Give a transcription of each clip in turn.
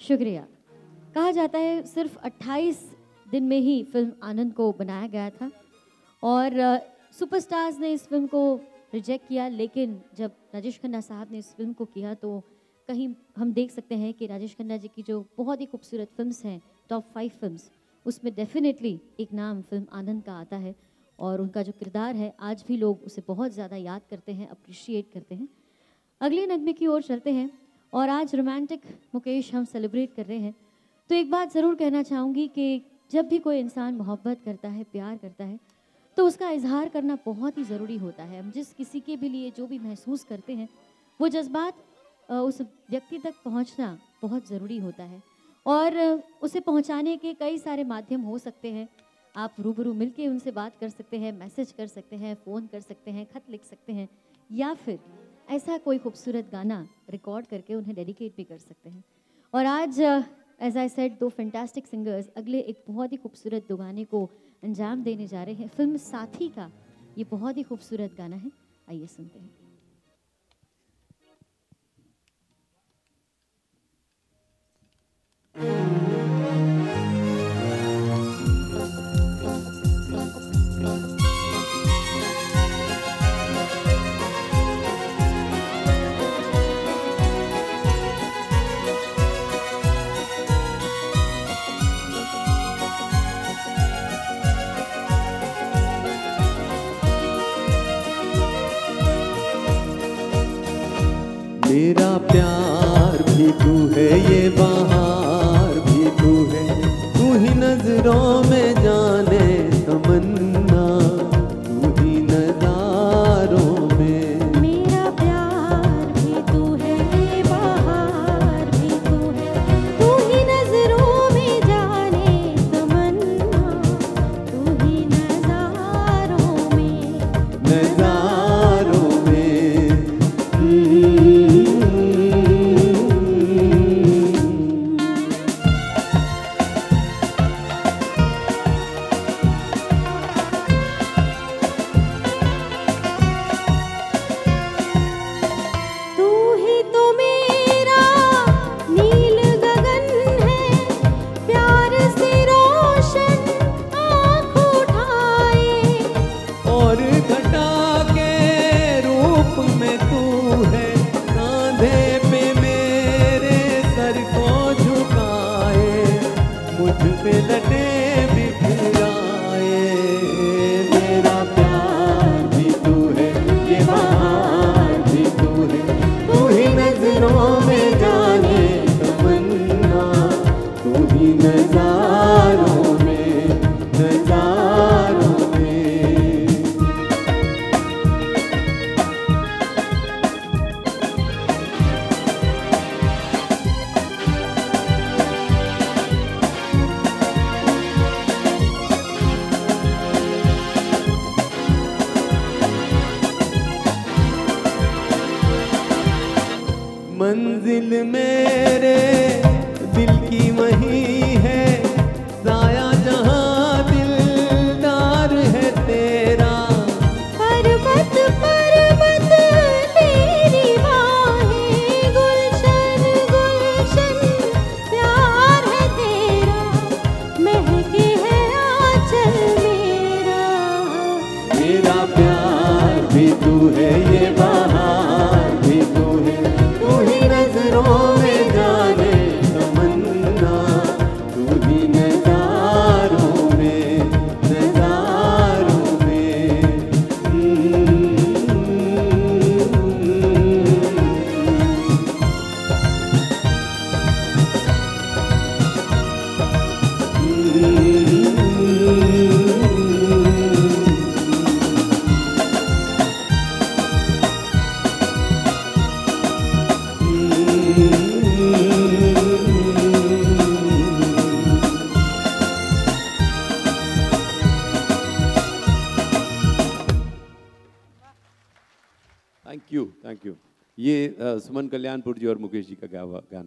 शुक्रिया। कहा जाता है सिर्फ़ 28 दिन में ही फ़िल्म आनंद को बनाया गया था और सुपरस्टार्स ने इस फ़िल्म को रिजेक्ट किया, लेकिन जब राजेश खन्ना साहब ने इस फ़िल्म को किया तो कहीं हम देख सकते हैं कि राजेश खन्ना जी की जो बहुत ही खूबसूरत फिल्म्स हैं टॉप फाइव फिल्म्स, उसमें डेफिनेटली एक नाम फ़िल्म आनंद का आता है और उनका जो किरदार है, आज भी लोग उसे बहुत ज़्यादा याद करते हैं अप्रिशिएट करते हैं। अगले नगमे की ओर चलते हैं। और आज रोमांटिक मुकेश हम सेलिब्रेट कर रहे हैं। तो एक बात ज़रूर कहना चाहूँगी कि जब भी कोई इंसान मोहब्बत करता है, प्यार करता है तो उसका इजहार करना बहुत ही ज़रूरी होता है। हम जिस किसी के भी लिए जो भी महसूस करते हैं, वो जज्बात उस व्यक्ति तक पहुँचना बहुत ज़रूरी होता है। और उसे पहुँचाने के कई सारे माध्यम हो सकते हैं। आप रूबरू मिलके उनसे बात कर सकते हैं, मैसेज कर सकते हैं, फ़ोन कर सकते हैं, खत लिख सकते हैं, या फिर ऐसा कोई खूबसूरत गाना रिकॉर्ड करके उन्हें डेडिकेट भी कर सकते हैं। और आज एज आई सेड दो फैंटास्टिक सिंगर्स अगले एक बहुत ही खूबसूरत दो गाने को अंजाम देने जा रहे हैं। फ़िल्म साथी का ये बहुत ही खूबसूरत गाना है। आइए सुनते हैं। मेरा प्यार भी तू है ये बाहर भी तू है। तू ही नज़रों में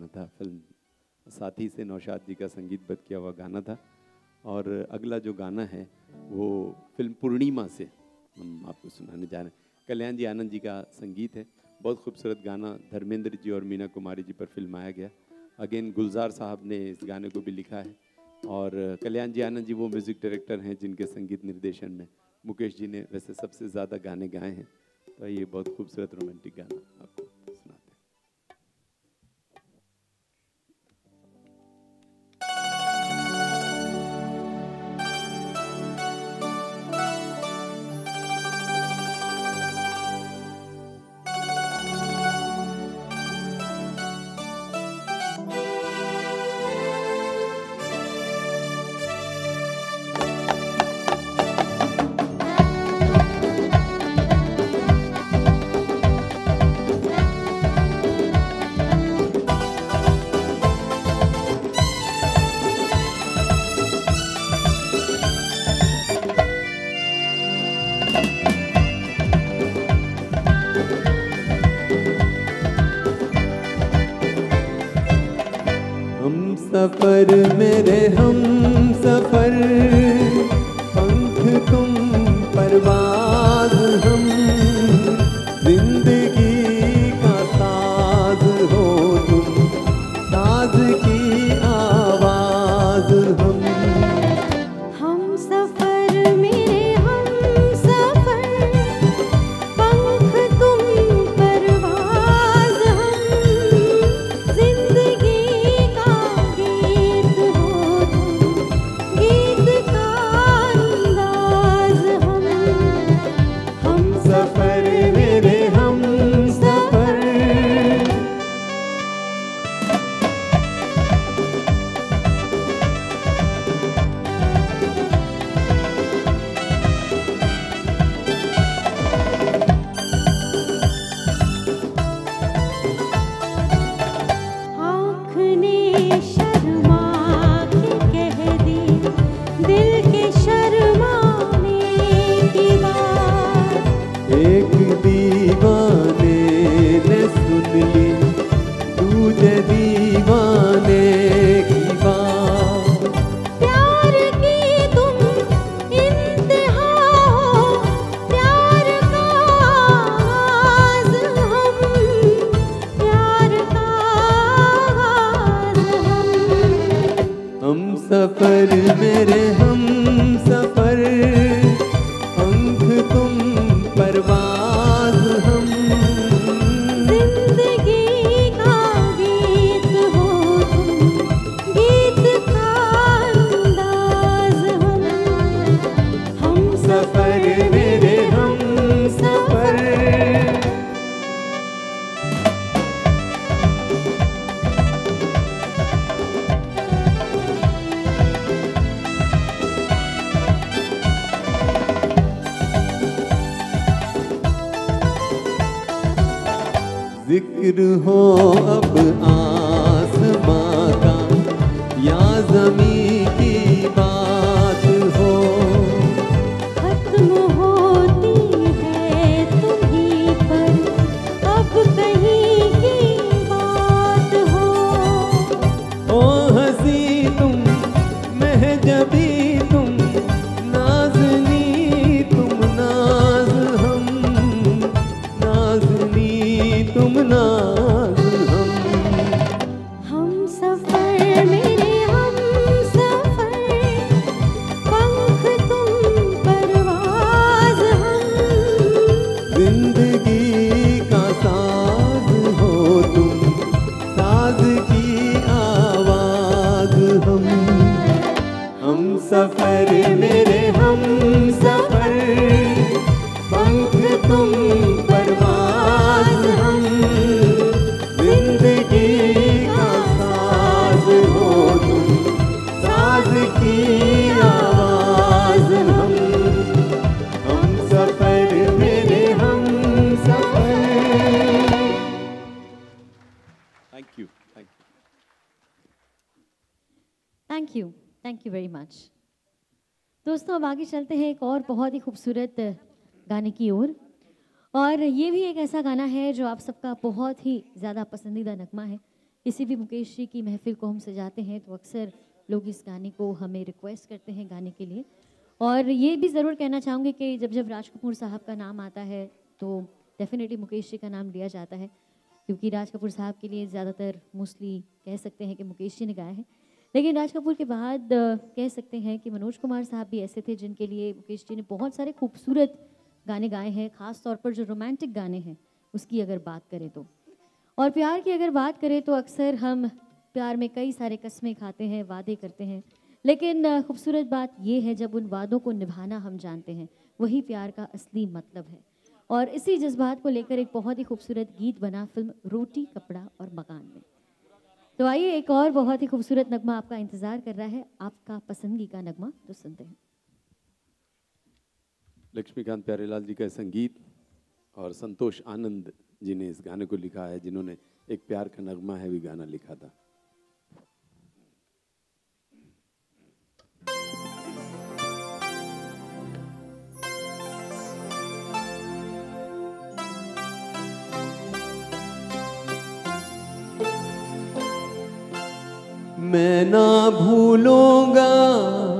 गाना था, फ़िल्म। साथी से नौशाद जी का संगीत बद किया हुआ गाना था। और अगला जो गाना है, वो फ़िल्म पूर्णिमा से हम आपको सुनाने जा रहे हैं। कल्याण जी आनंद जी का संगीत है। बहुत खूबसूरत गाना धर्मेंद्र जी और मीना कुमारी जी पर फिल्माया गया। अगेन गुलजार साहब ने इस गाने को भी लिखा है। और कल्याण जी आनंद जी वो म्यूज़िक डायरेक्टर हैं जिनके संगीत निर्देशन में मुकेश जी ने वैसे सबसे ज़्यादा गाने गाए हैं। तो ये बहुत खूबसूरत रोमांटिक गाना आपको। Thank you thank you very much दोस्तों, अब आगे चलते हैं एक और बहुत ही खूबसूरत गाने की ओर। और ये भी एक ऐसा गाना है जो आप सबका बहुत ही ज़्यादा पसंदीदा नगमा है। किसी भी मुकेश जी की महफिल को हम सजाते हैं तो अक्सर लोग इस गाने को हमें रिक्वेस्ट करते हैं गाने के लिए। और ये भी ज़रूर कहना चाहूँगी कि जब जब राज कपूर साहब का नाम आता है तो डेफिनेटली मुकेश जी का नाम लिया जाता है। क्योंकि राज कपूर साहब के लिए ज़्यादातर मोस्टली कह सकते हैं कि मुकेश जी ने गाया है। लेकिन राज कपूर के बाद कह सकते हैं कि मनोज कुमार साहब भी ऐसे थे जिनके लिए मुकेश जी ने बहुत सारे खूबसूरत गाने गाए हैं, ख़ास तौर पर जो रोमांटिक गाने हैं, उसकी अगर बात करें तो। और प्यार की अगर बात करें तो अक्सर हम प्यार में कई सारे कस्में खाते हैं, वादे करते हैं। लेकिन खूबसूरत बात यह है, जब उन वादों को निभाना हम जानते हैं, वही प्यार का असली मतलब है। और इसी जज्बात को लेकर एक बहुत ही खूबसूरत गीत बना फ़िल्म रोटी कपड़ा और मकान में। तो आइए एक और बहुत ही खूबसूरत नगमा आपका इंतज़ार कर रहा है। आपका पसंदगी का नगमा तो सुनते हैं। लक्ष्मीकांत प्यारेलाल जी का संगीत और संतोष आनंद जी ने इस गाने को लिखा है, जिन्होंने एक प्यार का नगमा है भी गाना लिखा था। मैं ना भूलूँगा।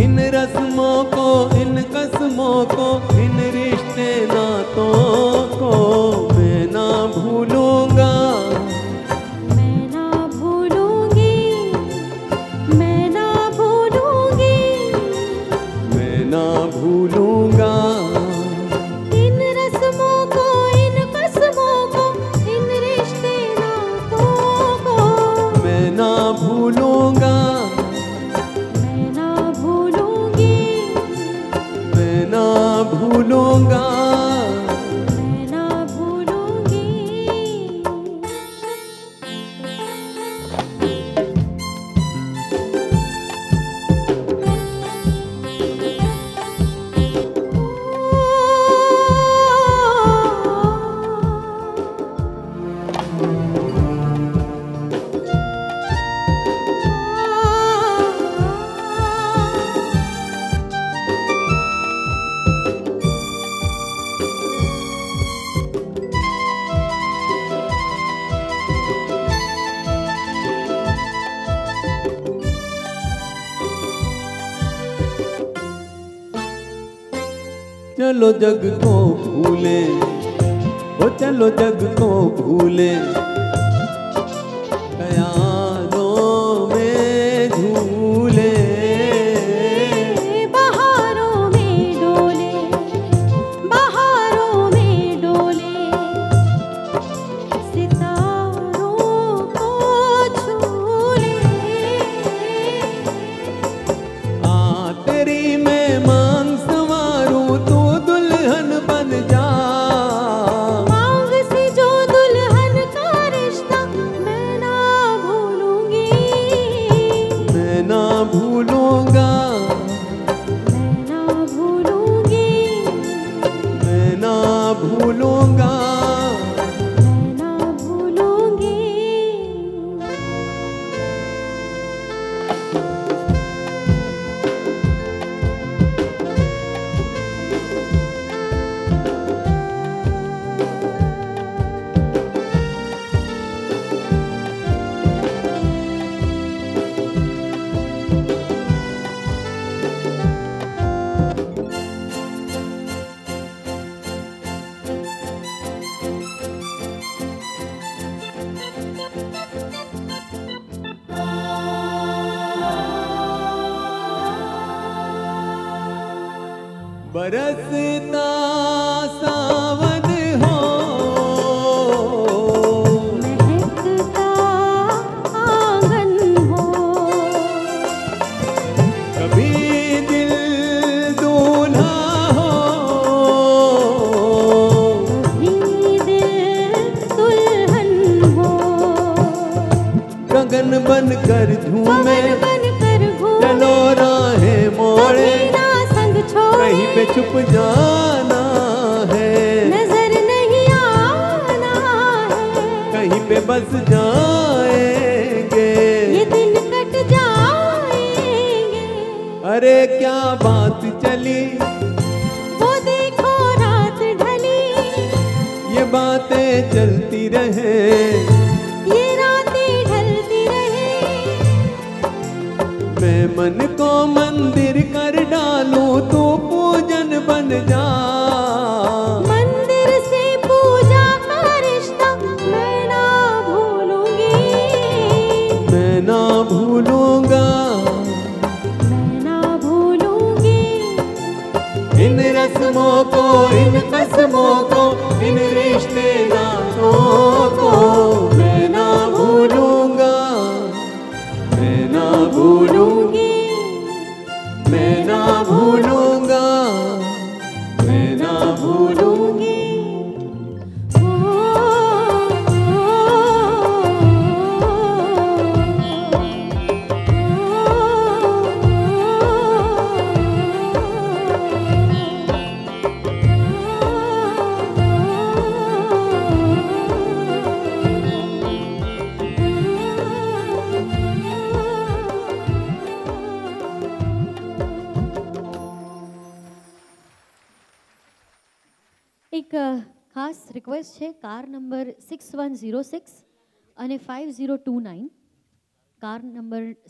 इन रस्मों को इन कस्मों को इन रिश्ते नातों को। जग को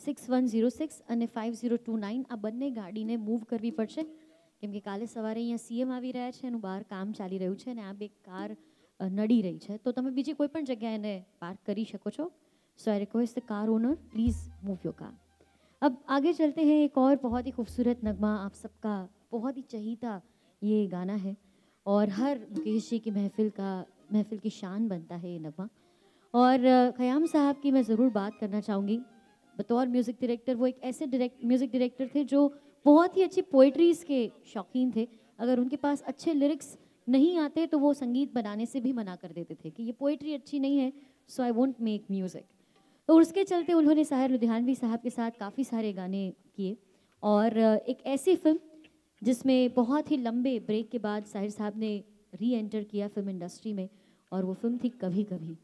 સિક્સ વન ઝીરો સિક્સ અને ફાઇવ ઝીરો ટુ નાઇન આ બંને ગાડીને મૂવ કરવી પડશે કેમ કે કાલે સવારે અહીંયા સીએમ આવી રહ્યા છે એનું બહાર કામ ચાલી રહ્યું છે અને આ બે કાર અ, નડી રહી છે તો તમે બીજી કોઈ પણ જગ્યાએ એને પાર્ક કરી શકો છો so I request the car owner please move your car अब आगे चलते हैं एक और बहुत ही खूबसूरत नगमा आप सबका बहुत ही चहीता ये गाना है और हर मुकेश जी की महफिल का महफिल की शान बनता है ये नगमा और अ, ख़याम साहब की मैं ज़रूर बात करना चाहूँगी बतौर म्यूज़िक डायरेक्टर वो एक ऐसे डायरेक्ट म्यूज़िक डायरेक्टर थे जो बहुत ही अच्छी पोइट्रीज़ के शौकीन थे। अगर उनके पास अच्छे लिरिक्स नहीं आते तो वो संगीत बनाने से भी मना कर देते थे कि ये पोइट्री अच्छी नहीं है so I want make music तो उसके चलते उन्होंने साहिर लुधियानवी साहब के साथ काफ़ी सारे गाने किए। और एक ऐसी फ़िल्म जिसमें बहुत ही लंबे ब्रेक के बाद साहिर साहब ने री एंटर किया फ़िल्म इंडस्ट्री में, और वो फ़िल्म थी कभी कभी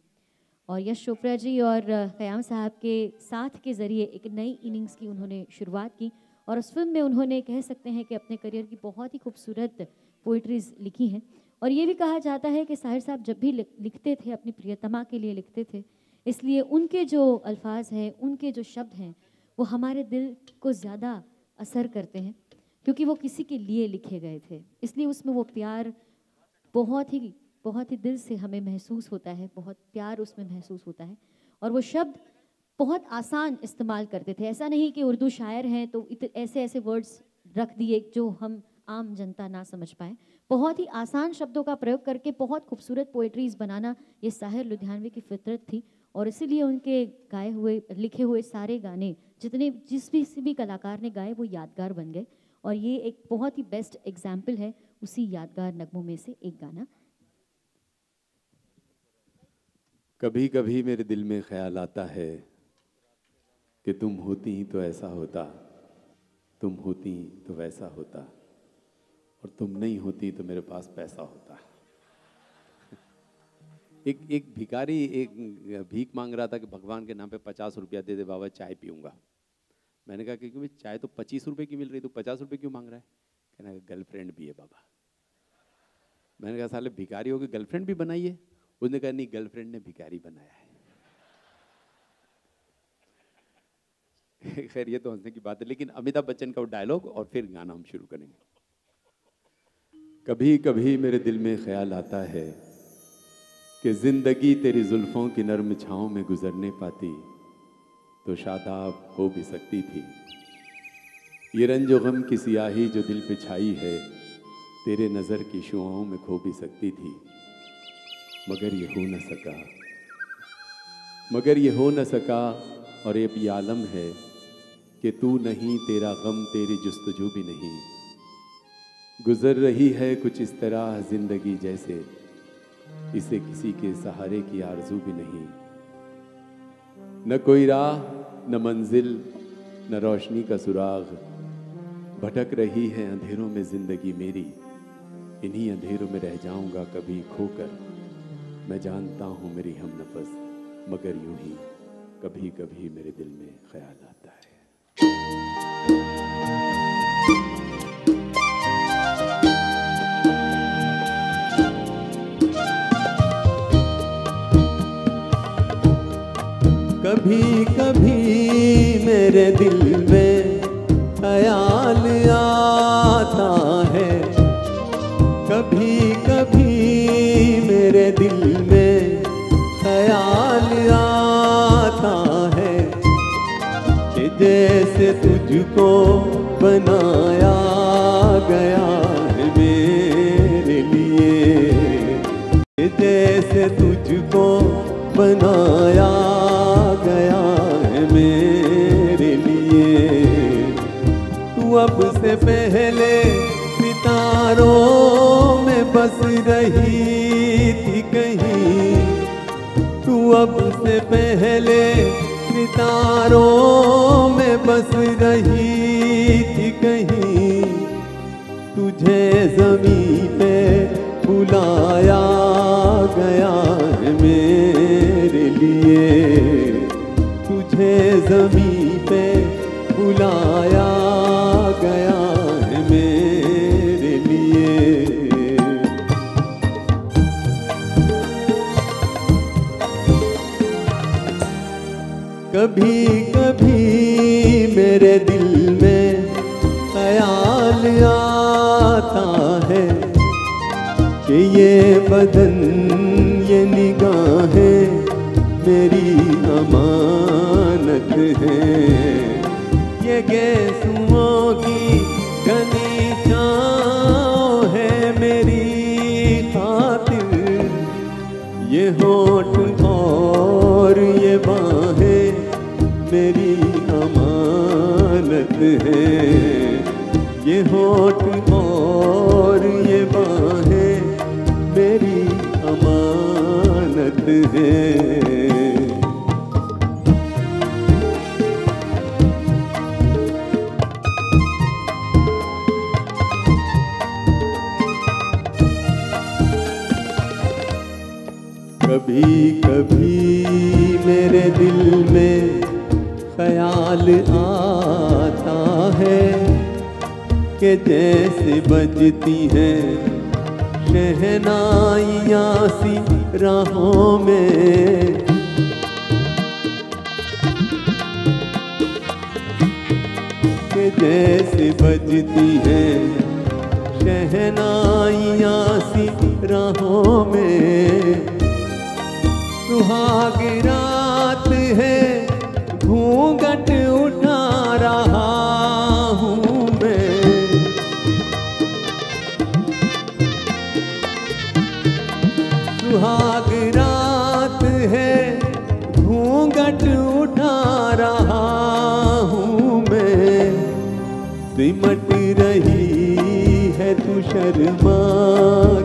और यश चोपड़ा जी और क़याम साहब के साथ के ज़रिए एक नई इनिंग्स की उन्होंने शुरुआत की और उस फ़िल्म में उन्होंने कह सकते हैं कि अपने करियर की बहुत ही खूबसूरत पोइट्रीज़ लिखी हैं। और ये भी कहा जाता है कि साहिर साहब जब भी लिखते थे, अपनी प्रियतमा के लिए लिखते थे, इसलिए उनके जो अल्फाज हैं, उनके जो शब्द हैं, वो हमारे दिल को ज़्यादा असर करते हैं, क्योंकि वो किसी के लिए लिखे गए थे। इसलिए उसमें वो प्यार बहुत ही बहुत ही दिल से हमें महसूस होता है, बहुत प्यार उसमें महसूस होता है। और वो शब्द बहुत आसान इस्तेमाल करते थे। ऐसा नहीं कि उर्दू शायर हैं तो ऐसे ऐसे वर्ड्स रख दिए जो हम आम जनता ना समझ पाए। बहुत ही आसान शब्दों का प्रयोग करके बहुत खूबसूरत पोइट्रीज बनाना ये साहिर लुधियानवी की फितरत थी। और इसीलिए उनके गाए हुए, लिखे हुए सारे गाने, जितने, जिस भी, किसी भी कलाकार ने गाए, वो यादगार बन गए। और ये एक बहुत ही बेस्ट एग्ज़ाम्पल है उसी यादगार नगमों में से एक गाना। कभी कभी मेरे दिल में ख्याल आता है कि तुम होती ही तो ऐसा होता, तुम होती तो वैसा होता, और तुम नहीं होती तो मेरे पास पैसा होता। एक एक भिखारी, एक भीख मांग रहा था कि भगवान के नाम पे पचास रुपया दे दे, बाबा चाय पीऊँगा। मैंने कहा कि भाई, चाय तो पच्चीस रुपये की मिल रही तो पचास रुपये क्यों मांग रहा है? कहना गर्लफ्रेंड भी है बाबा। मैंने कहा, साले भिखारी हो के गर्लफ्रेंड भी बनाई है। उसने कहा, नहीं गर्लफ्रेंड ने भिखारी बनाया है। खैर, ये तो हंसने की बात है, लेकिन अमिताभ बच्चन का वो डायलॉग और फिर गाना हम शुरू करेंगे। कभी कभी मेरे दिल में ख्याल आता है कि ज़िंदगी तेरी जुल्फों की नर्म छाँव में गुजरने पाती तो शादाब हो भी सकती थी। ये रंजो गम की सियाही जो दिल पे छाई है, तेरे नज़र की शुआओं में खो भी सकती थी। मगर ये हो न सका। मगर ये हो न सका और ये भी आलम है कि तू नहीं, तेरा गम, तेरी जस्तजू भी नहीं। गुजर रही है कुछ इस तरह ज़िंदगी जैसे, इसे किसी के सहारे की आरज़ू भी नहीं। न कोई राह, न मंजिल, न रोशनी का सुराग, भटक रही है अंधेरों में ज़िंदगी मेरी। इन्हीं अंधेरों में रह जाऊँगा कभी खोकर। मैं जानता हूँ मेरी हम नफस, मगर यूँ ही कभी कभी मेरे दिल में ख्याल आता है। कभी कभी मेरे दिल में ख्याल आ तुझको बनाया गया है मेरे लिए। जैसे तुझको बनाया गया है मेरे लिए। तू अब से पहले सितारों में बस रही थी कहीं। तू अब से पहले सितारों में बस रही थी कहीं। तुझे ज़मीन पे बुलाया गया है मेरे लिए। तुझे ज़मीन पे आता है कि ये बदन, ये निगाहें मेरी अमानत है। ये गैसुओं की घनी छाँव है मेरी खातिर। ये होठ है। कभी कभी मेरे दिल में ख्याल आता है कि जैसे बजती हैं शहनाइयाँ सी। राहों में। के जैसे बजती है शहनाइया सी राहों में। सुहाग रात है शर्मा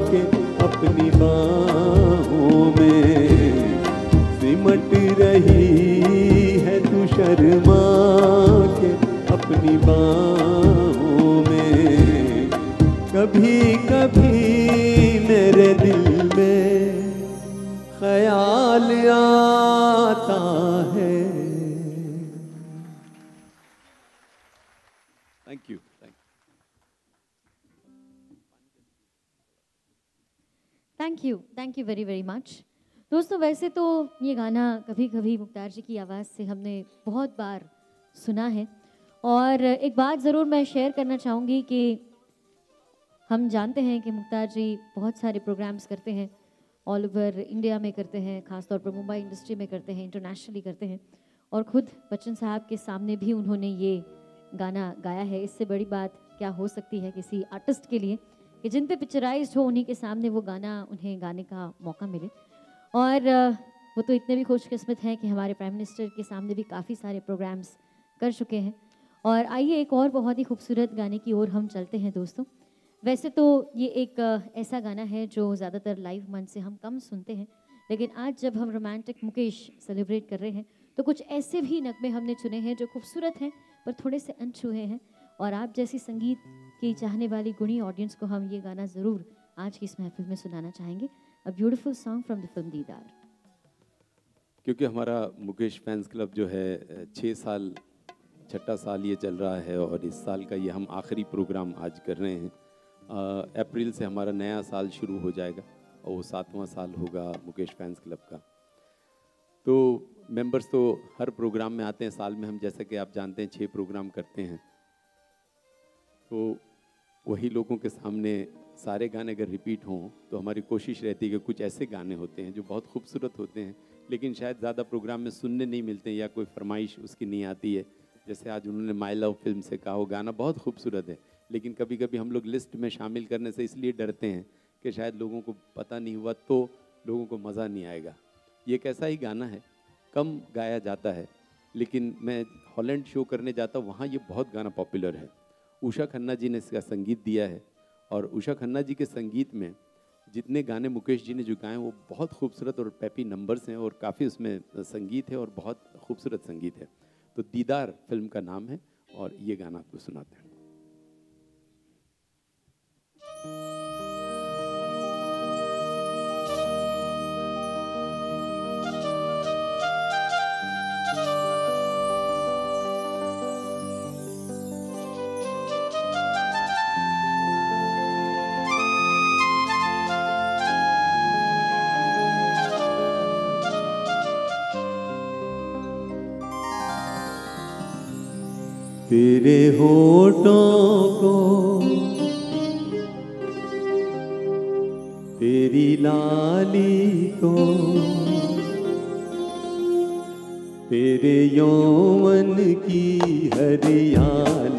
के अपनी बाहों में सिमट रही वेरी वेरी मच दोस्तों, वैसे तो ये गाना कभी कभी मुख्तार जी की आवाज़ से हमने बहुत बार सुना है। और एक बात ज़रूर मैं शेयर करना चाहूँगी कि हम जानते हैं कि मुख्तार जी बहुत सारे प्रोग्राम्स करते हैं। ऑल ओवर इंडिया में करते हैं, खासतौर पर मुंबई इंडस्ट्री में करते हैं इंटरनेशनली करते हैं। और खुद बच्चन साहब के सामने भी उन्होंने ये गाना गाया है। इससे बड़ी बात क्या हो सकती है किसी आर्टिस्ट के लिए? कि जिन पे पिक्चराइज हो उन्हीं के सामने वो गाना, उन्हें गाने का मौका मिले। और वो तो इतने भी खुशकिस्मत हैं कि हमारे प्राइम मिनिस्टर के सामने भी काफ़ी सारे प्रोग्राम्स कर चुके हैं। और आइए एक और बहुत ही खूबसूरत गाने की ओर हम चलते हैं दोस्तों। वैसे तो ये एक ऐसा गाना है जो ज़्यादातर लाइव मंच से हम कम सुनते हैं, लेकिन आज जब हम रोमांटिक मुकेश सेलिब्रेट कर रहे हैं तो कुछ ऐसे भी नगमे हमने चुने हैं जो खूबसूरत हैं, पर थोड़े से अनछुए हैं। और आप जैसी संगीत की चाहने वाली गुणी ऑडियंस को हम ये गाना ज़रूर आज की इस महफिल में सुनाना चाहेंगे। A beautiful song from the film Deedar क्योंकि हमारा मुकेश फैंस क्लब जो है छः साल, छठा साल ये चल रहा है और इस साल का ये हम आखिरी प्रोग्राम आज कर रहे हैं। अप्रैल से हमारा नया साल शुरू हो जाएगा और वो सातवां साल होगा मुकेश फैंस क्लब का। तो मेंबर्स तो हर प्रोग्राम में आते हैं, साल में हम जैसा कि आप जानते हैं छः प्रोग्राम करते हैं। तो वही लोगों के सामने सारे गाने अगर रिपीट हों तो हमारी कोशिश रहती है कि कुछ ऐसे गाने होते हैं जो बहुत खूबसूरत होते हैं, लेकिन शायद ज़्यादा प्रोग्राम में सुनने नहीं मिलते हैं या कोई फरमाइश उसकी नहीं आती है। जैसे आज उन्होंने माई लव फ़िल्म से कहा, वो गाना बहुत खूबसूरत है, लेकिन कभी कभी हम लोग लिस्ट में शामिल करने से इसलिए डरते हैं कि शायद लोगों को पता नहीं हुआ तो लोगों को मज़ा नहीं आएगा। ये कैसा ही गाना है, कम गाया जाता है, लेकिन मैं हॉलैंड शो करने जाता वहाँ ये बहुत गाना पॉपुलर है। उषा खन्ना जी ने इसका संगीत दिया है और उषा खन्ना जी के संगीत में जितने गाने मुकेश जी ने जो गाए वो बहुत खूबसूरत और पैपी नंबर्स हैं और काफ़ी उसमें संगीत है और बहुत खूबसूरत संगीत है। तो दीदार फ़िल्म का नाम है और ये गाना आपको सुनाते हैं। तेरे होठों को। तेरी लाली को। तेरे यौवन की हरियाली।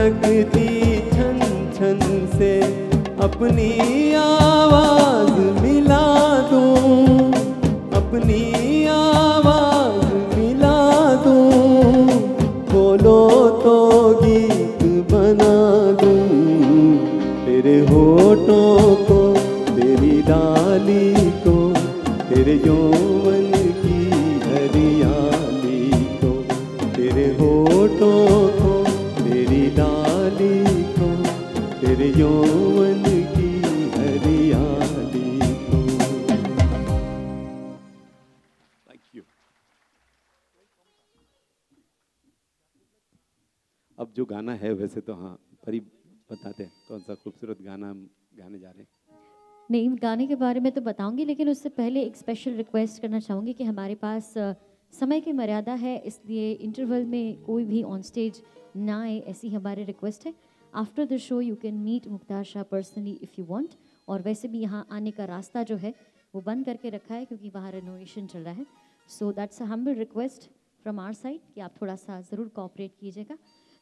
छनकती छन छन से अपनी आवाज़ है वैसे तो हाँ परी बताते हैं कौन सा खूबसूरत गाना हम गाने जा रहे हैं। नहीं, गाने के बारे में तो बताऊँगी, लेकिन उससे पहले एक स्पेशल रिक्वेस्ट करना चाहूँगी कि हमारे पास समय की मर्यादा है, इसलिए इंटरवल में कोई भी ऑन स्टेज ना आए, ऐसी हमारी रिक्वेस्ट है। After the show you can meet Mukhtar Shah personally if you want और वैसे भी यहाँ आने का रास्ता जो है, वो बंद करके रखा है, क्योंकि वहाँ रेनोवेशन चल रहा है। So that's a humble request from our side कि आप थोड़ा सा ज़रूर कॉपरेट कीजिएगा।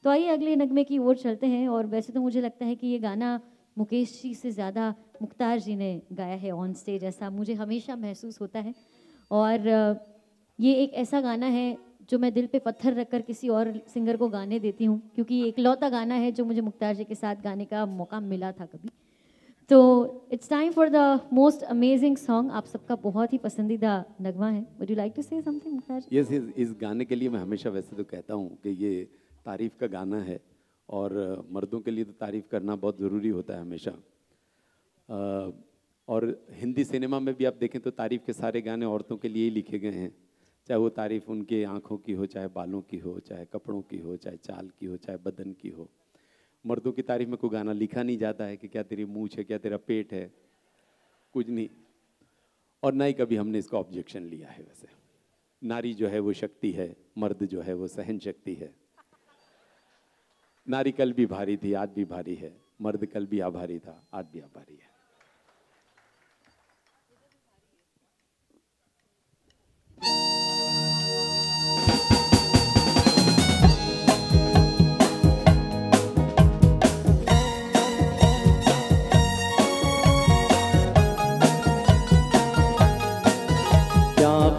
तो आइए अगले नगमे की ओर चलते हैं और वैसे तो मुझे लगता है कि ये गाना मुकेश जी से ज़्यादा मुख्तार जी ने गाया है ऑन स्टेज ऐसा मुझे हमेशा महसूस होता है। और ये एक ऐसा गाना है जो मैं दिल पे पत्थर रखकर किसी और सिंगर को गाने देती हूँ क्योंकि ये इकलौता गाना है जो मुझे मुख्तार जी के साथ गाने का मौका मिला था कभी। तो it's time for the most amazing song आप सबका बहुत ही पसंदीदा नगमा है। Would you like to say something Mukhtar yes इस, इस गाने के लिए मैं हमेशा वैसे तो कहता हूँ कि ये तारीफ़ का गाना है और मर्दों के लिए तो तारीफ़ करना बहुत ज़रूरी होता है हमेशा। और हिंदी सिनेमा में भी आप देखें तो तारीफ़ के सारे गाने औरतों के लिए ही लिखे गए हैं। चाहे वो तारीफ़ उनके आँखों की हो, चाहे बालों की हो, चाहे कपड़ों की हो, चाहे चाल की हो, चाहे बदन की हो। मर्दों की तारीफ़ में कोई गाना लिखा नहीं जाता है कि क्या तेरी मूछ है, क्या तेरा पेट है। कुछ नहीं। और ना ही कभी हमने इसका ऑब्जेक्शन लिया है वैसे। नारी जो है वो शक्ति है, मर्द जो है वो सहन शक्ति है। नारी कल भी भारी थी, आज भी भारी है। मर्द कल भी आभारी था, आज भी आभारी है।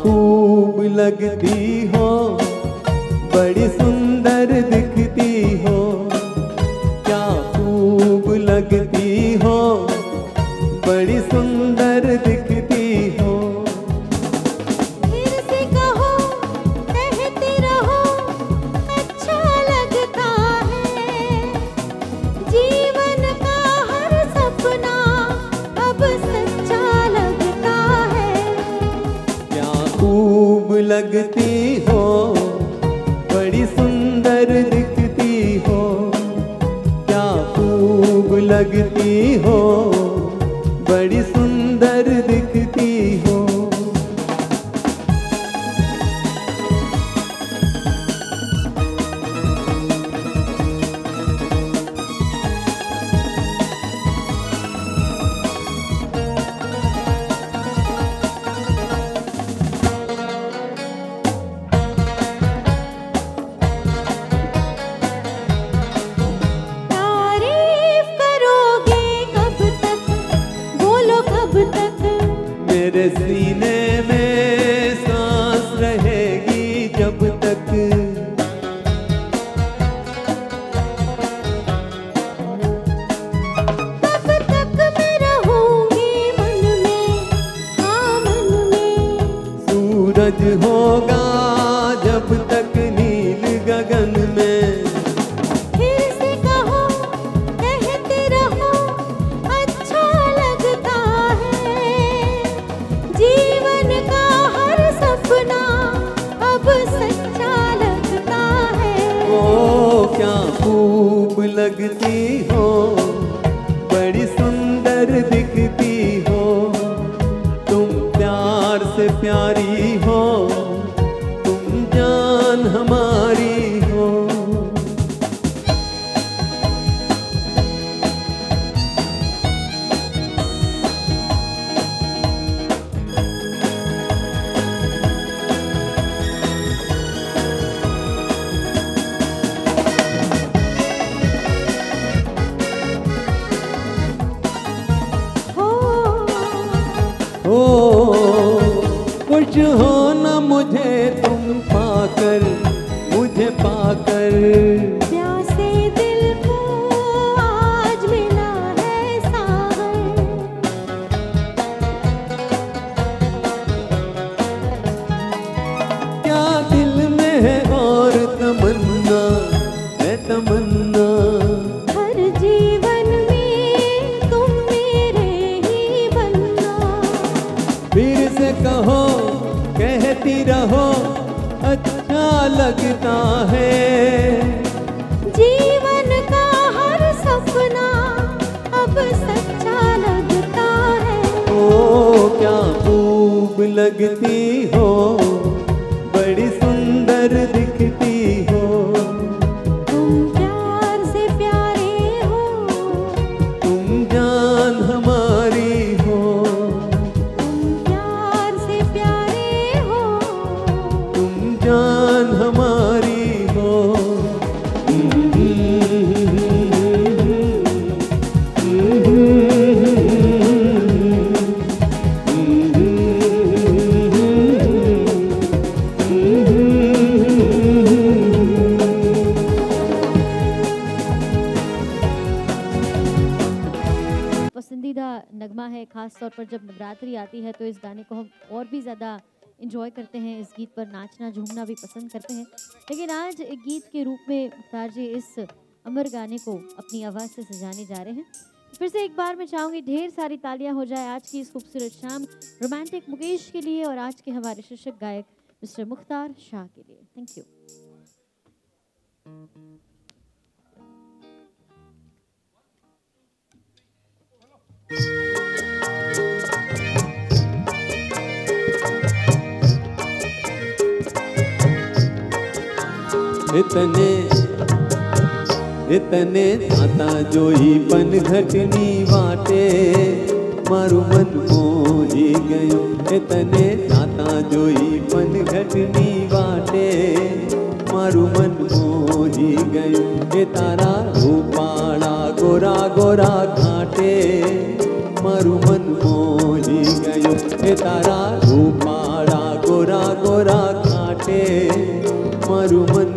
खूब लगती हो लगती हो बड़ी सुंदर दिखती हो। day. आवाज़ से सजाने जा रहे हैं। फिर से एक बार मैं चाहूँगी ढेर सारी तालियाँ हो जाए आज की इस खूबसूरत शाम रोमांटिक मुकेश के लिए और आज के हमारे शीर्षक गायक मिस्टर मुख्तार शाह के लिए। थैंक यू इतने इतने दाता जोई बन घटनी वाटे मारू मन मोही गयो। इतने दाता जोई बन घटनी वाटे मारू मन मोही गयो। ये तारा रूपाड़ा गोरा गोरा घाटे, मारू मन मोही गयो। ये तारा रूपाड़ा गोरा गोरा घाटे, मारू मन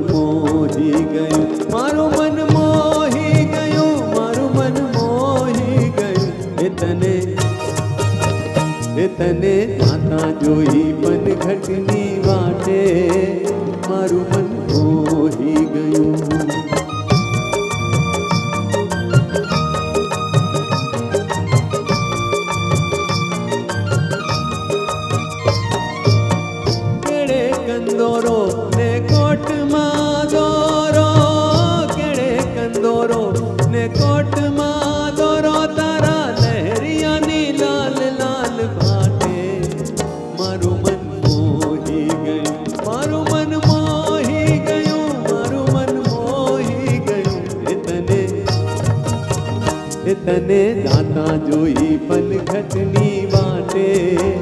એ તને જાતા જોઈ પન ઘટની વાટે મારું મન મોહી ગયું जने दाता जोई पन घटनी बाटे।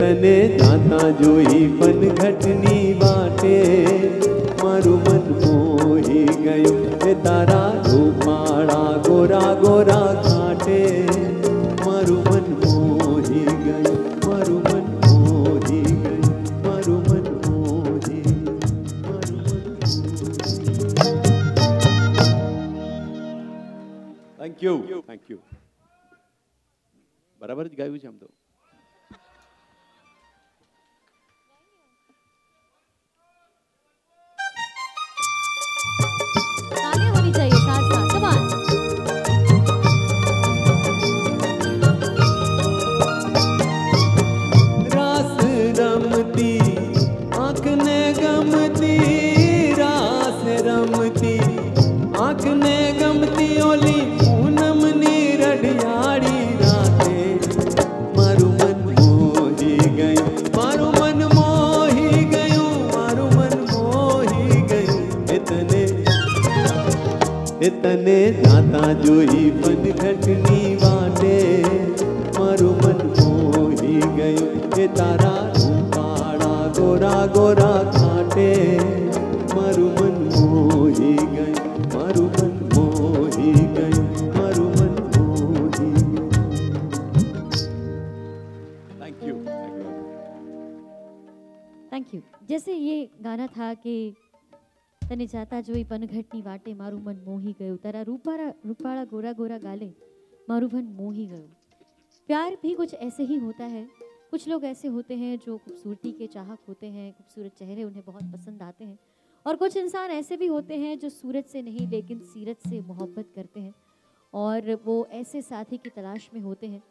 તને જાતા જોઈ પન ઘટની વાટે મારું મન મોહી ગયું એ તારા રૂપાળા ગોરા ગોરા ઘાટે મારું મન મોહી ગયું મારું મન મોહી ગયું મારું મન મોહી ગયું મારું મન થેન્ક યુ થેન્ક યુ બરાબર જ ગાયું છે આમ તો इतने दाता जोई मन घटनी वाटे मारो मन मोही गयो हे तारा रूपाड़ा गोरा गोरा काटे मन मोही गयो मारो मन मोही गयो मन मोही थैंक यू थैंक यू जैसे ये गाना था कि તને જાતા જોઈ પનઘટની વાટે મારું મન મોહી ગયું તારા રૂપાળા રૂપાળા गोरा गोरा गाले मारू मन मोही गयो प्यार भी कुछ ऐसे ही होता है कुछ लोग ऐसे होते हैं जो खूबसूरती के चाहक होते हैं खूबसूरत चेहरे उन्हें बहुत पसंद आते हैं और कुछ इंसान ऐसे भी होते हैं जो सूरत से नहीं लेकिन सीरत से मोहब्बत करते हैं और वो ऐसे साथी की तलाश में होते हैं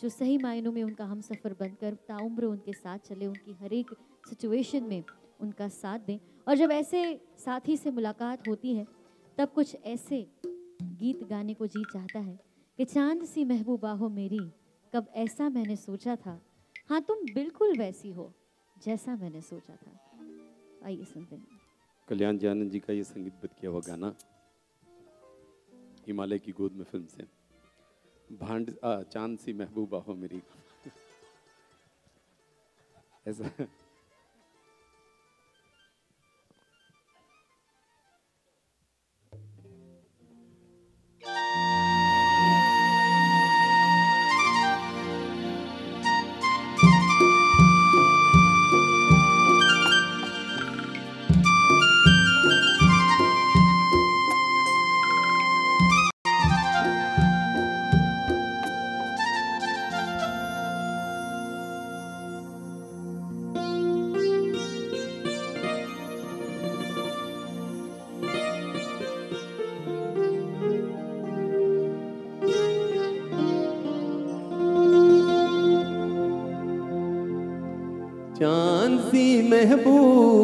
जो सही मायनों में उनका हम सफ़र बनकर ताउम्र उनके साथ चले उनकी हर एक सिचुएशन में उनका साथ दें। और जब ऐसे साथी से मुलाकात होती है, तब कुछ ऐसे गीत गाने को जी चाहता है कि चाँद सी महबूबा हो मेरी, कब ऐसा मैंने सोचा था। हाँ तुम बिल्कुल वैसी हो जैसा मैंने सोचा था। आइए सुनते हैं। कल्याण जी आनंद जी का ये संगीतबद्ध किया हुआ गाना, हिमालय की गोद में फ़िल्म से। भांड चाँद सी महबूबा हो मेरी। ऐसा।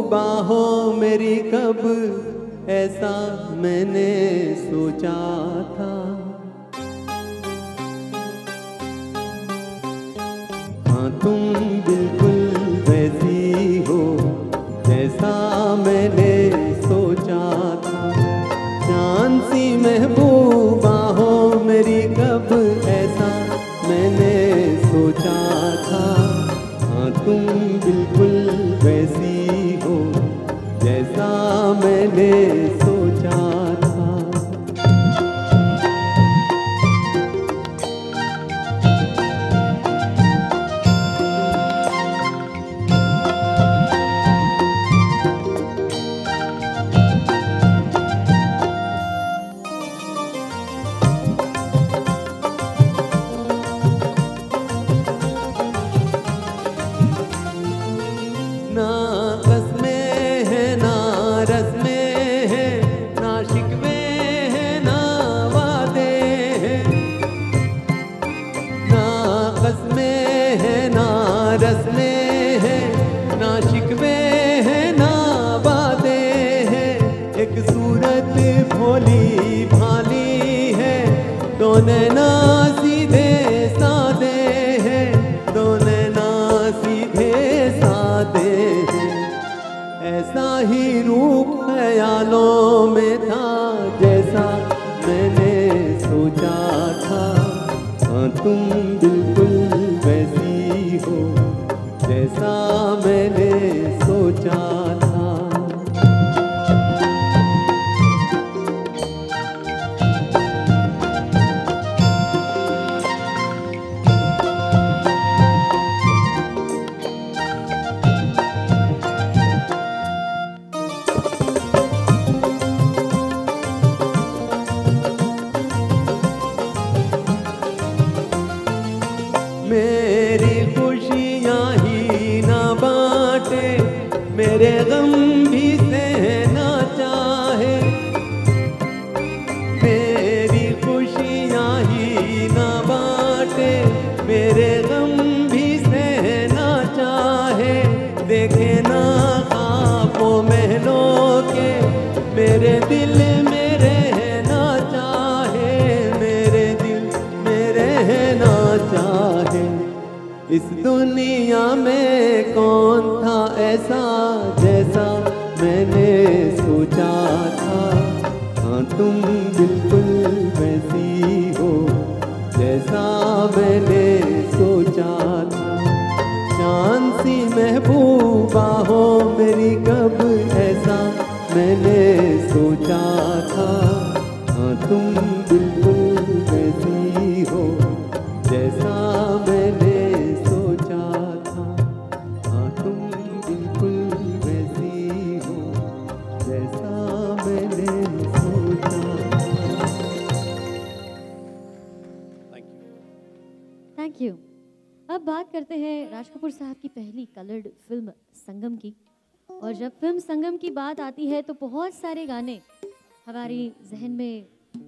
महबूबा हो मेरी कब ऐसा मैंने सोचा था। दुनिया में कौन था ऐसा जैसा मैंने सोचा था। हाँ तुम बिल्कुल वैसी हो जैसा मैंने सोचा था। चाँद सी महबूबा हो मेरी कब ऐसा मैंने सोचा था। हाँ तुम बिल्कुल करते हैं राज कपूर साहब की पहली कलर्ड फ़िल्म संगम की। और जब फ़िल्म संगम की बात आती है तो बहुत सारे गाने हमारी जहन में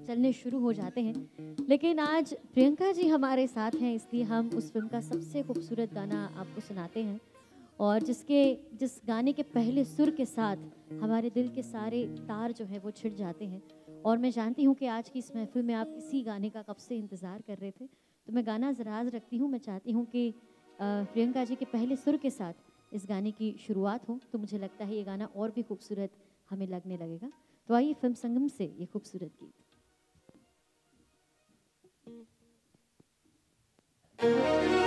चलने शुरू हो जाते हैं। लेकिन आज प्रियंका जी हमारे साथ हैं, इसलिए हम उस फ़िल्म का सबसे खूबसूरत गाना आपको सुनाते हैं। और जिसके, जिस गाने के पहले सुर के साथ हमारे दिल के सारे तार जो हैं, वो छिड़ जाते हैं। और मैं जानती हूँ कि आज की इस महफिल में आप इसी गाने का कब से इंतज़ार कर रहे थे। तो मैं गाना ज़राज रखती हूँ, मैं चाहती हूँ कि प्रियंका जी के पहले सुर के साथ इस गाने की शुरुआत हो तो मुझे लगता है ये गाना और भी खूबसूरत हमें लगने लगेगा। तो आइए फ़िल्म संगम से ये खूबसूरत गीत। ओ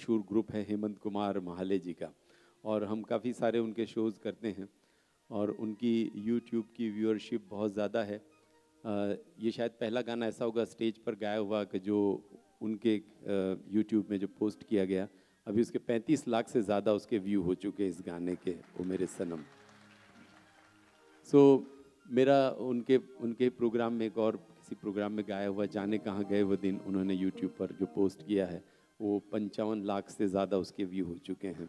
मशहूर ग्रुप है हेमंत कुमार महाले जी का। और हम काफ़ी सारे उनके शोज़ करते हैं और उनकी यूट्यूब की व्यूअरशिप बहुत ज़्यादा है। अ, ये शायद पहला गाना ऐसा होगा स्टेज पर गाया हुआ कि जो उनके यूट्यूब में जो पोस्ट किया गया अभी उसके 35 लाख से ज़्यादा उसके व्यू हो चुके इस गाने के वो मेरे सनम। सो so, मेरा उनके उनके प्रोग्राम में एक और किसी प्रोग्राम में गाया हुआ जाने कहाँ गए वो दिन उन्होंने यूट्यूब पर जो पोस्ट किया है वो पंचावन लाख से ज़्यादा उसके व्यू हो चुके हैं।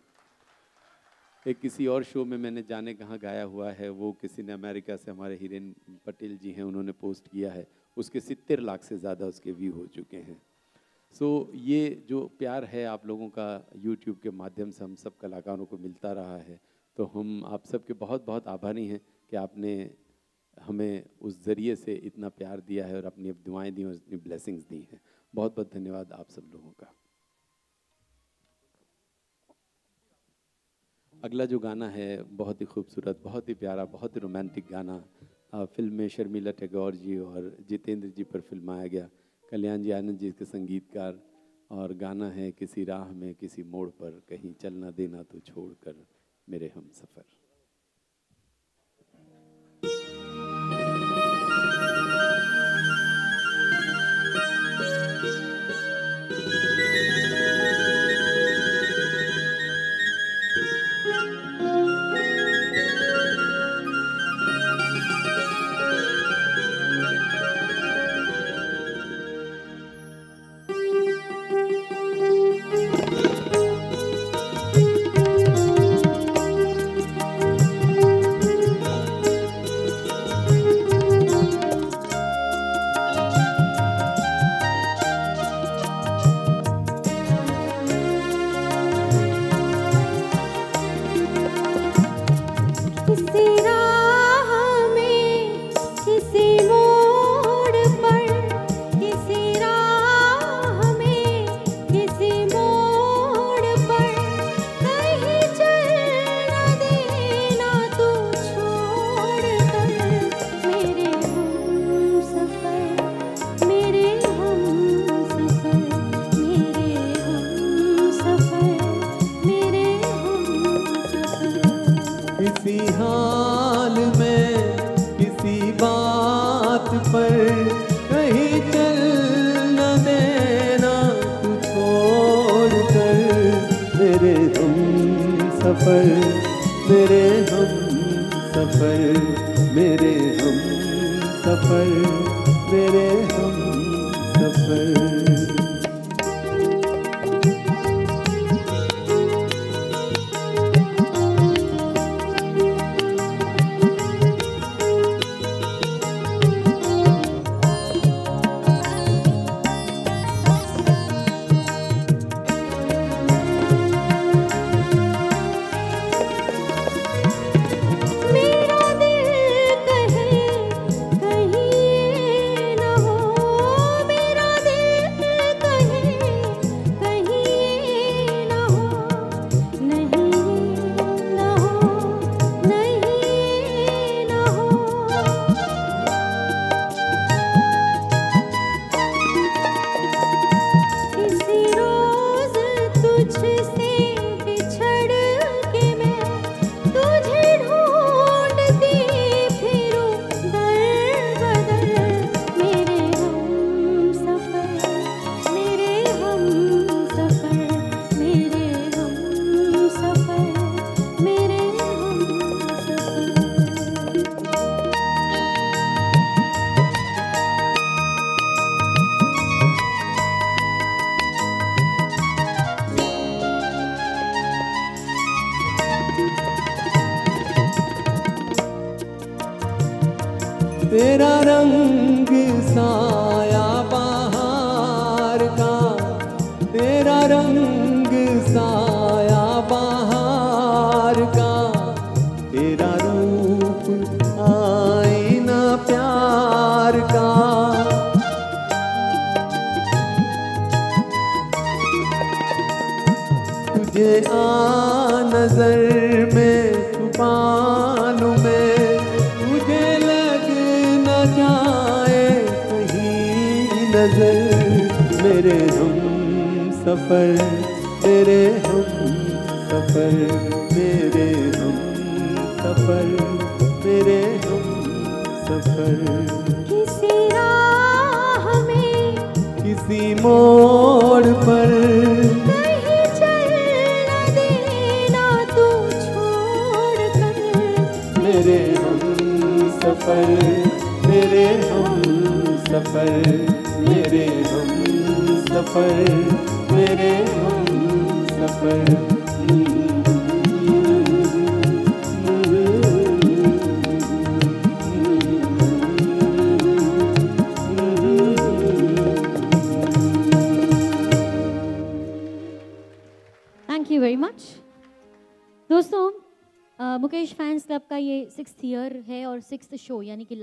एक किसी और शो में मैंने जाने कहाँ गाया हुआ है वो किसी ने अमेरिका से हमारे हिरेन पटेल जी हैं उन्होंने पोस्ट किया है उसके सितर लाख से ज़्यादा उसके व्यू हो चुके हैं। सो so, ये जो प्यार है आप लोगों का यूट्यूब के माध्यम से हम सब कलाकारों को मिलता रहा है तो हम आप सबके बहुत बहुत आभारी हैं कि आपने हमें उस ज़रिए से इतना प्यार दिया है और अपनी दुआएँ दी और अपनी ब्लेसिंग्स दी हैं। बहुत बहुत धन्यवाद आप सब लोगों का। अगला जो गाना है, बहुत ही खूबसूरत, बहुत ही प्यारा, बहुत ही रोमांटिक गाना फ़िल्म में शर्मिला टैगोर जी और जितेंद्र जी पर फिल्माया गया। कल्याण जी आनंद जी के संगीतकार और गाना है, किसी राह में, किसी मोड़ पर, कहीं चलना देना तो छोड़ कर मेरे हम सफ़र।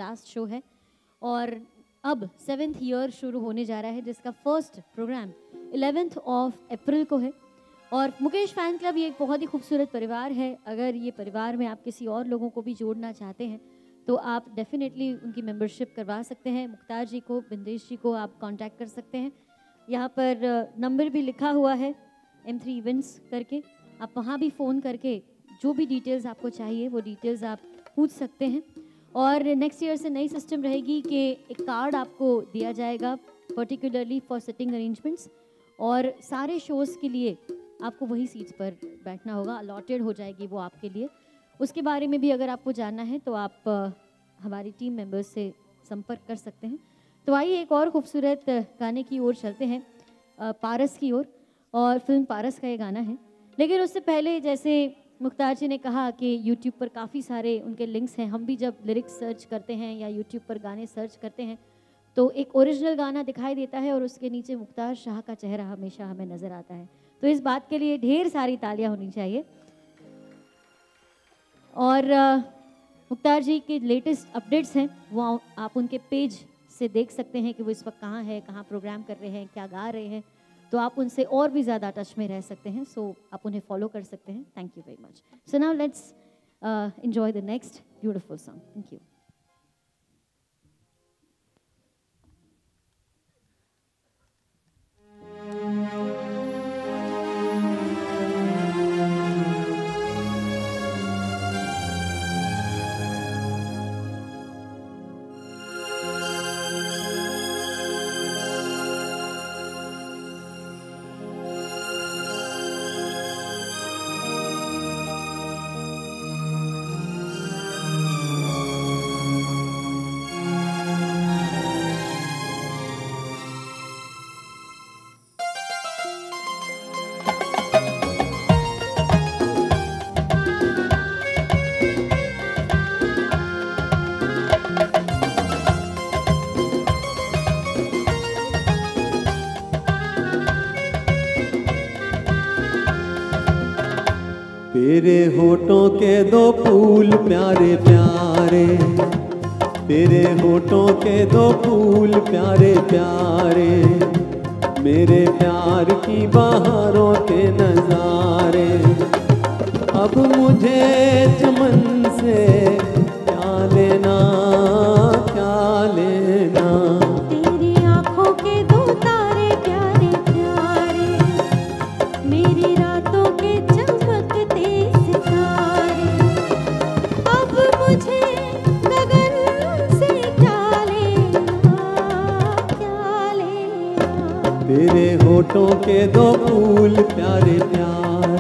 लास्ट शो है। और अब सेवेंथ ईयर शुरू होने जा रहा है, जिसका फ़र्स्ट प्रोग्राम 11th ऑफ़ अप्रैल को है। और मुकेश फ़ैन क्लब ये एक बहुत ही खूबसूरत परिवार है। अगर ये परिवार में आप किसी और लोगों को भी जोड़ना चाहते हैं तो आप डेफिनेटली उनकी मेंबरशिप करवा सकते हैं। मुख्तार जी को, बिंदेश जी को आप कांटेक्ट कर सकते हैं। यहाँ पर नंबर भी लिखा हुआ है एम थ्री इवेंट्स करके। आप वहाँ भी फ़ोन करके, जो भी डिटेल्स आपको चाहिए, वो डिटेल्स आप पूछ सकते हैं। और नेक्स्ट ईयर से नई सिस्टम रहेगी कि एक कार्ड आपको दिया जाएगा पर्टिकुलरली फॉर सिटिंग अरेंजमेंट्स और सारे शोज़ के लिए आपको वही सीट्स पर बैठना होगा अलॉटेड हो जाएगी वो आपके लिए। उसके बारे में भी अगर आपको जानना है तो आप हमारी टीम मेंबर्स से संपर्क कर सकते हैं। तो आइए एक और खूबसूरत गाने की ओर चलते हैं पारस की ओर। और, और फ़िल्म पारस का ये गाना है। लेकिन उससे पहले जैसे मुख्तार जी ने कहा कि यूट्यूब पर काफ़ी सारे उनके लिंक्स हैं। हम भी जब लिरिक्स सर्च करते हैं या यूट्यूब पर गाने सर्च करते हैं तो एक ओरिजिनल गाना दिखाई देता है और उसके नीचे मुख्तार शाह का चेहरा हमेशा हमें नज़र आता है। तो इस बात के लिए ढेर सारी तालियाँ होनी चाहिए। और मुख्तार जी के लेटेस्ट अपडेट्स हैं। वो आप उनके पेज से देख सकते हैं कि वो इस वक्त कहाँ है, कहाँ प्रोग्राम कर रहे हैं, क्या गा रहे हैं। तो आप उनसे और भी ज़्यादा टच में रह सकते हैं सो आप उन्हें फॉलो कर सकते हैं। Thank you very much so now let's enjoy the next beautiful song thank you तेरे होठों के दो फूल प्यारे प्यारे। तेरे होठों के दो फूल प्यारे प्यारे। मेरे प्यार की बहारों के नजारे। अब मुझे चमन से क्या लेना क्या लेना? के दो फूल प्यारे प्यारे।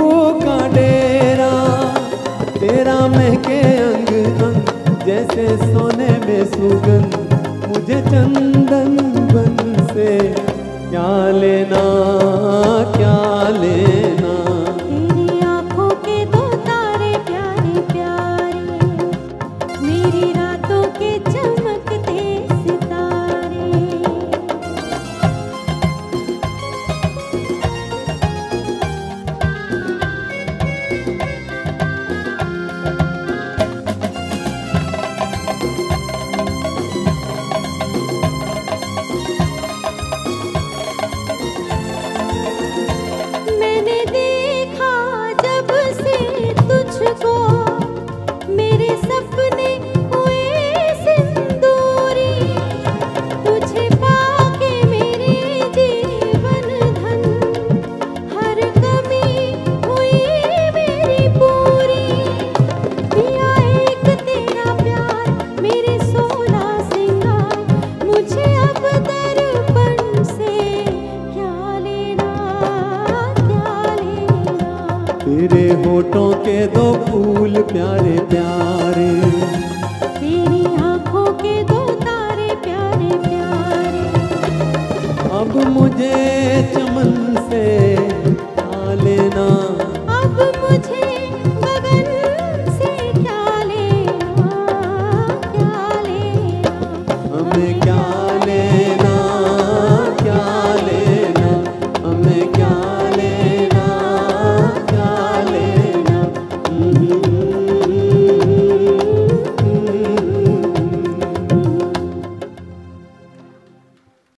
खुशबू का डेरा, तेरा महके अंग अंग, जैसे सोने में सुगंध, मुझे चंदन बन से, क्या लेना क्या लेना?